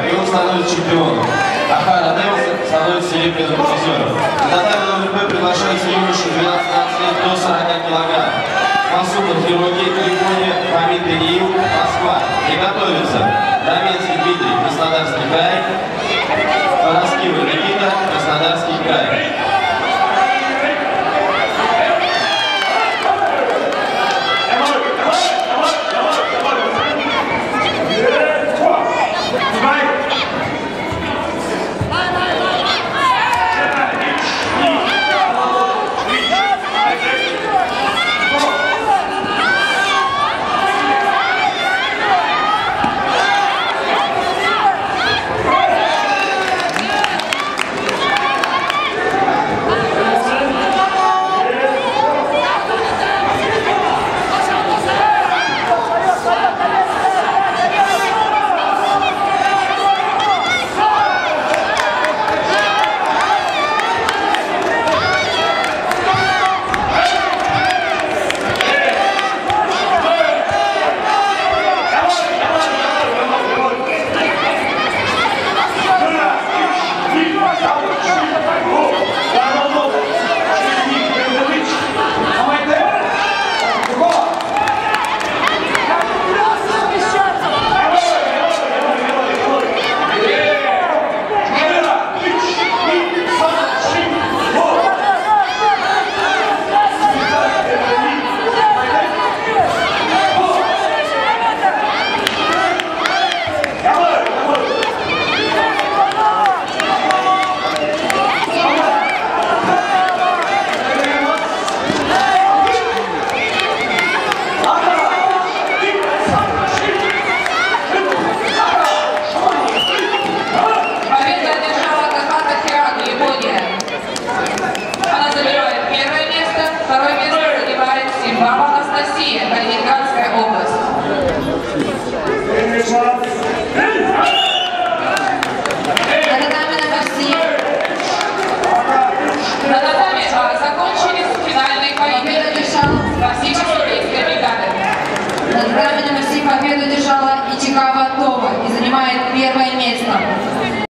и он становится чемпионом. А Харадел становится серебряным призером. На тайну ВРП приглашаются юноши 12 лет до 40 на всей победу держала Итикава Тоба и занимает первое место.